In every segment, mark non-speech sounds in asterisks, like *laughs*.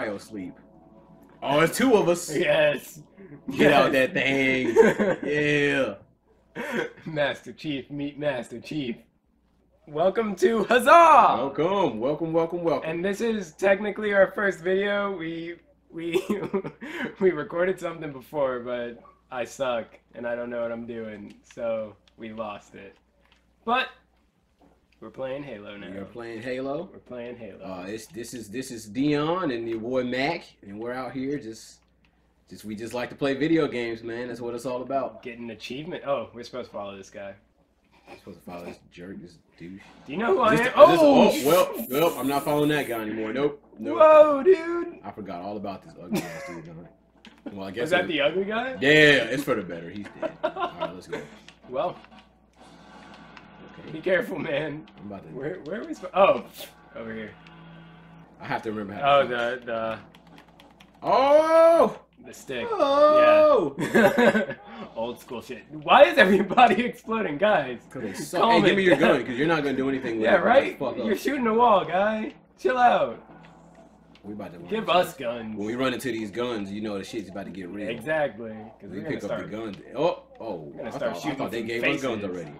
cryo sleep. Oh, it's two of us. Yes. Get out *laughs* that thing. Yeah. *laughs* Master Chief, meet Master Chief. Welcome to Huzzah! Welcome, welcome, welcome, welcome. And this is technically our first video. We we *laughs* we recorded something before, but I suck and I don't know what I'm doing, so we lost it. But we're playing Halo now. we are playing Halo. We're playing Halo. Uh, it's this is this is Dion and your boy Mac, and we're out here just, just we just like to play video games, man. That's what it's all about. Getting achievement. Oh, we're supposed to follow this guy. I'm supposed to follow this jerk, this douche. Do you know who I Is am? this- Oh, is this- well, well, I'm not following that guy anymore. Nope, nope. Whoa, dude! I forgot all about this ugly ass dude. John. Well, I guess Was that it- the ugly guy? Yeah, it's for the better. He's dead. *laughs* All right, let's go. Well, be careful, man. I'm about to. Where where are we supposed? Oh, over here. I have to remember how. Oh, the the Oh! the stick. Oh! Yeah. *laughs* Old school shit. Why is everybody *laughs* exploding, guys? Because they suck. Calm Hey, give me your gun, *laughs* because you're not gonna do anything with Yeah, right. You're shooting a wall, guy. Chill out. We about to Give us this. guns. When we run into these guns, you know the shit's about to get real. Exactly. Because We pick up start. the guns. Oh, oh! I start thought, I thought they gave us guns already.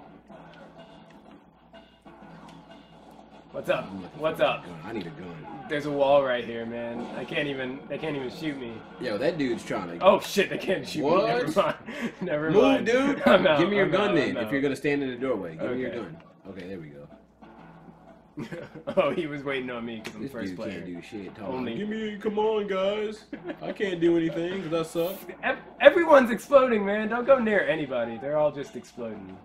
What's up? What's up? I need a gun. There's a wall right here, man. I can't even. They can't even shoot me. Yo, that dude's trying to. Oh shit! They can't shoot me. Never What? mind. *laughs* Never Move, mind. dude. *laughs* I'm out. Give me your I'm gun out, then. If you're gonna stand in the doorway, give me your gun. Okay, there we go. *laughs* oh, he was waiting on me because I'm This first dude player. can't do shit. Talking Only- Give me, come on, guys. I can't do anything because I suck. Ev- Everyone's exploding, man. Don't go near anybody. They're all just exploding.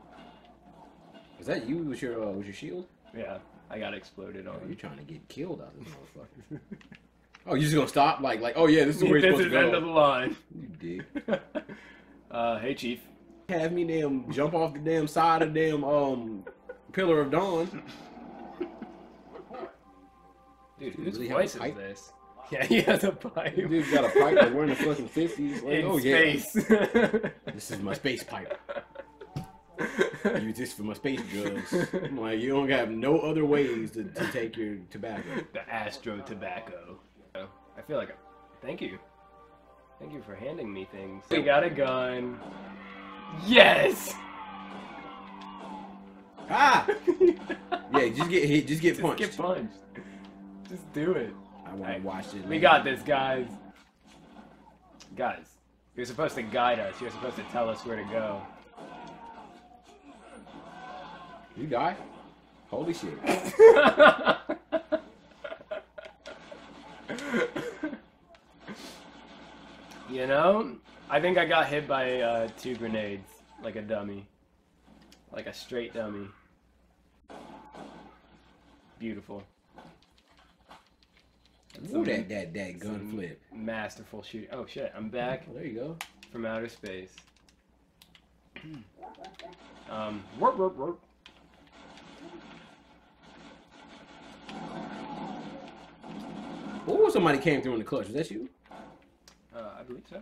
Is that you with your uh, with your shield? Yeah, I got exploded Oh, on. you're trying to get killed out of this motherfucker. *laughs* oh, you just gonna stop? Like, like, oh yeah, this is where you're this supposed is to end of the line. You dig? *laughs* uh, hey, chief. Have me damn jump off the damn side of damn um pillar of dawn. Dude, Dude, whose really voice is this? *laughs* Yeah, he has a pipe. This dude's got a pipe like we're in the fucking fifties. Like, in oh yeah, space. this is my space pipe. Use this for my space drugs. *laughs* I'm like, you don't have no other ways to, to take your tobacco. the Astro Tobacco. Oh, I feel like. A... Thank you. Thank you for handing me things. We got a gun. Yes. Ah! *laughs* Yeah, just get hit, just get Just punched. get punched. Just do it. I want Hey, to watch it. We got this, guys. Guys, you're supposed to guide us. You're supposed to tell us where to go. You die? Holy shit! you know, I think I got hit by uh, two grenades, like a dummy, like a straight dummy. Beautiful. That's Ooh, that that that gun flip. Masterful shooting. Oh shit! I'm back there you go. from outer space. um, warp, warp, warp. Oh, somebody came through in the clutch. Was that you? Uh, I believe so.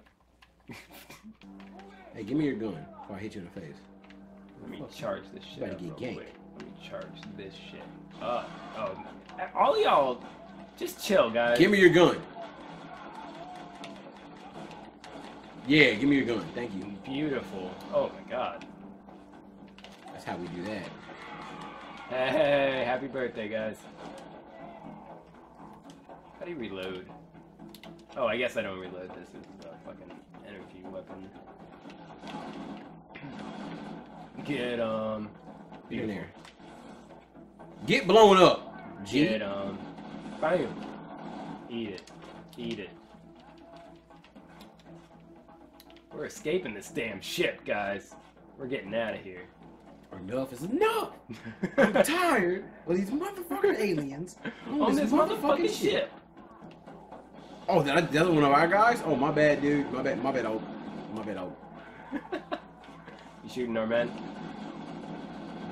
Hey, give me your gun before I hit you in the face. Let me charge this shit Better get ganked. Let me charge this shit up. Oh, all y'all, just chill, guys. Give me your gun. Yeah, give me your gun. Thank you. Beautiful. Oh my god. That's how we do that. Hey, happy birthday, guys. How do you reload? Oh, I guess I don't reload. This is a fucking energy weapon. *clears throat* Get um. Get in there. Get blown up. G. Get um. Bam. Eat it. Eat it. We're escaping this damn ship, guys. We're getting out of here. Enough is enough. *laughs* I'm tired of these motherfucking aliens *laughs* On this motherfucking ship. Oh, that, the other one of our guys? Oh, my bad, dude. My bad. My bad. Oh, my bad. Oh, *laughs* You shooting our men?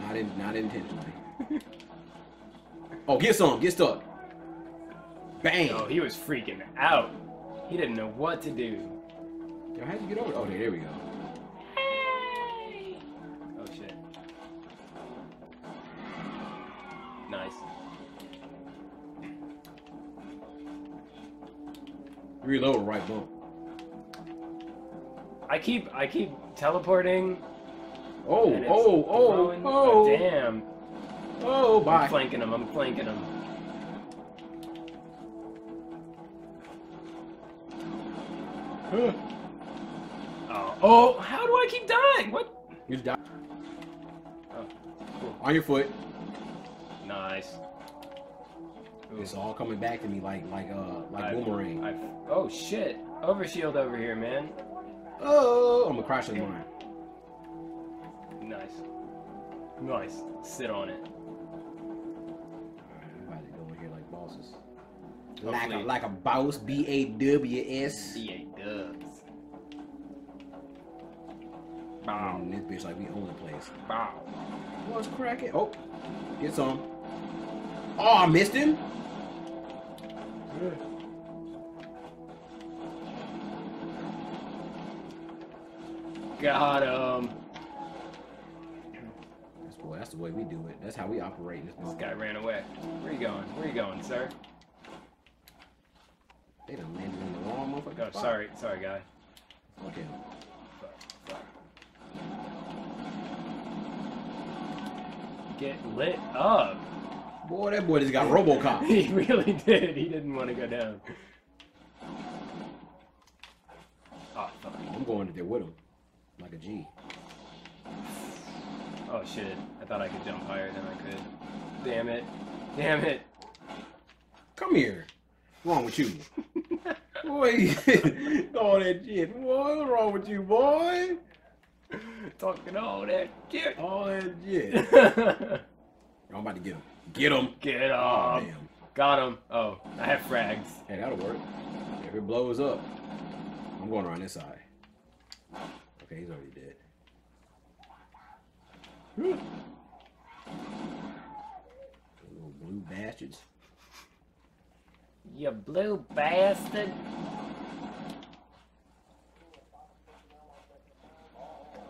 not in, not intentionally. oh, get some. Get stuck. Bang. Oh, he was freaking out. He didn't know what to do. Yo, how'd you get over? Oh, there, there we go. Reload right bump. I keep I keep teleporting. Oh, oh, oh, throwing- oh, Damn. oh, I'm bye. flanking him. I'm flanking him. Huh. Oh, oh, how do I keep dying? What? You die. Oh, cool. On your foot. Nice. It's all coming back to me like like uh like I've- boomerang. I've, oh shit! Overshield over here, man. Oh, I'm gonna crash the mine. Nice. Nice. Sit on it. I'm about to go in here like bosses. Like a like a boss. B A W S. EA dubs. Bow. And this bitch like we own the place. Bow. What's cracking? Oh, get some. Oh, I missed him. Got him. That's boy. That's the way we do it. That's how we operate this. This guy ran away. Where you going? Where you going, sir? They done landed in the wrong motherfucker. Oh, sorry, sorry, guy. Okay. Get lit up. Boy, that boy just got RoboCop. *laughs* he really did. He didn't want to go down. Oh, fuck. I'm going to there with him, like a G. Oh, shit. I thought I could jump higher than I could. Damn it. Damn it. Come here. What's wrong with you? *laughs* boy, *laughs* all that shit. Boy, what's wrong with you, boy? Talking all that shit. All that shit. I'm about to get him. Get him. Get Oh, him. damn. Got him. Oh, I have frags. Hey, that'll work. If it blows up, I'm going around this side. Okay, he's already dead. Whew. Little blue bastards. You blue bastard.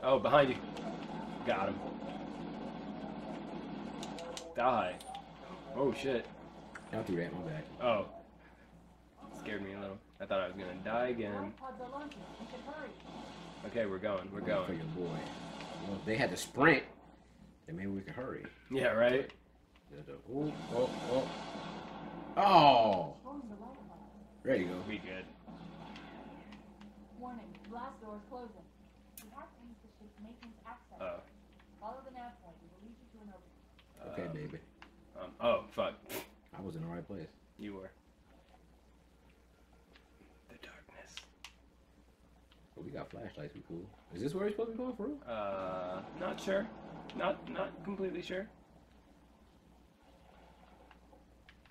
Oh, behind you. Got him. Die. Oh, shit. Y'all threw that in my back. Oh. Scared me a little. I thought I was gonna die again. Okay, we're going. We're going. For going. your boy. Well, if they had to sprint, then maybe we could hurry. Yeah, right? Oh, oh, oh. Oh! There you go. We good. Warning, blast doors closing. You have to use the ship's maintenance access. Oh. Follow the nav point. It will lead you to an opening. Okay, Um, baby. Um, oh, fuck. I was in the right place. You were. The darkness. But we got flashlights. We cool. Is this where we're supposed to be going for real? Uh, not sure. Not not completely sure.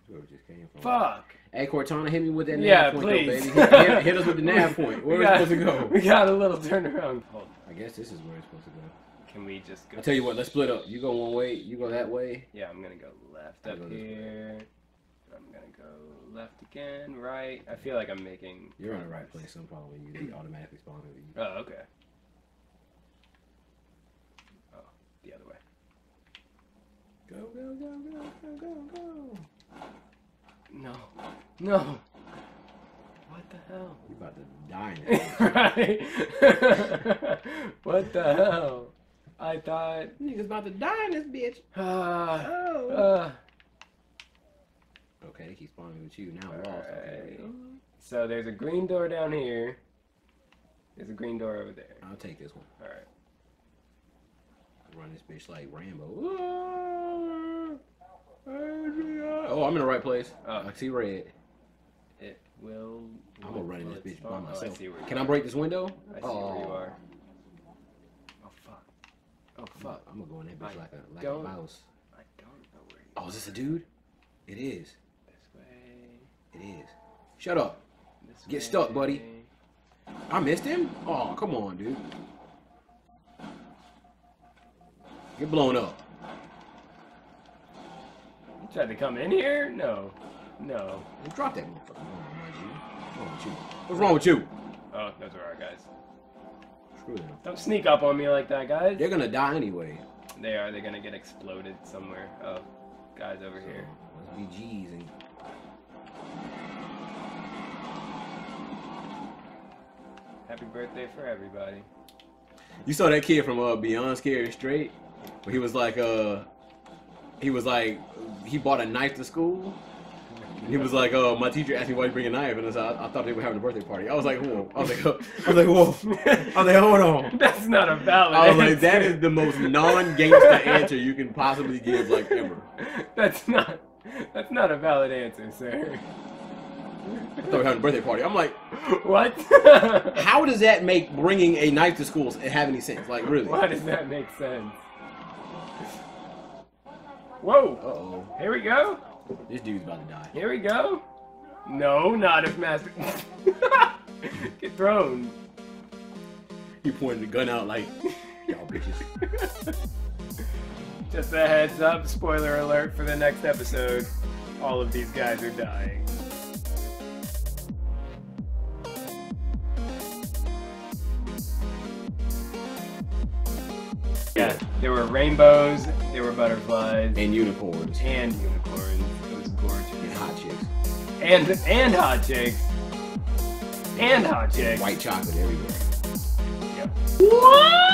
We just came from. Fuck. Hey, Cortana, hit me with that nav Yeah, point, please. though, baby. Hit, hit us with the *laughs* nav point. Where we are we supposed to go? *laughs* We got a little turnaround. Hold. I guess this is where we're supposed to go. Can we just go? I tell you what, let's split up. You go one way, you go that way. Yeah, I'm gonna go left I'll up go here. I'm gonna go left again, right. I feel like I'm making. You're in the right place. I'm following you. They automatically spawn with you. Oh, okay. Oh, the other way. Go, go, go, go, go, go, go. No, no. What the hell? You're about to die now. *laughs* right. *laughs* what the hell? I thought. Niggas about to die in this bitch. *sighs* Ah. Oh. uh, Okay, they keep spawning with you. Now I'm lost. Okay. So there's a green door down here. There's a green door over there. I'll take this one. All right. Run this bitch like Rambo. Oh, I'm in the right place. Oh. I see red. It will. I'm gonna run in this will it bitch by spawn? Oh, I myself. see where you Can. I break this window? I see where you Oh. are. Oh fuck. I'm gonna go in that bitch I like a like a mouse. I don't know where. Oh, is this a dude? It is. This way. It is. Shut up. This Get stuck, buddy. I missed him? Oh, come on, dude. Get blown up. You tried to come in here? No. No. Drop that motherfucker. What's wrong with you? What's wrong with you? Oh, those are our guys. Screw them. Don't sneak up on me like that, guys. They're gonna die anyway. They are. They're gonna get exploded somewhere. Oh, guys over So, here. let's be G's and Happy birthday for everybody. You saw that kid from uh, Beyond Scared Straight? Where he was like, uh, he was like, he bought a knife to school. He was like, "Oh, my teacher asked me why you bring a knife, and I, said, I, I thought they were having a birthday party. I was like, whoa. I was like, *laughs* I was like, whoa. *laughs* I was like, hold on. *laughs* That's not a valid I was like, answer. that is the most non-gangster answer you can possibly give, like ever. That's not. That's not a valid answer, sir. I thought we were having a birthday party. I'm like, What? how does that make bringing a knife to school have any sense? Like, really? Why does that make sense? Whoa! Uh oh. Here we go. This dude's about to die. Here we go. No, not if Master. *laughs* Get thrown. He pointed the gun out like, y'all bitches. *laughs* Just a heads up, spoiler alert for the next episode. All of these guys are dying. Yeah, there were rainbows, there were butterflies, And unicorns. and unicorns. And and hot chicks. And hot chicks. White chocolate everywhere. Yep. What?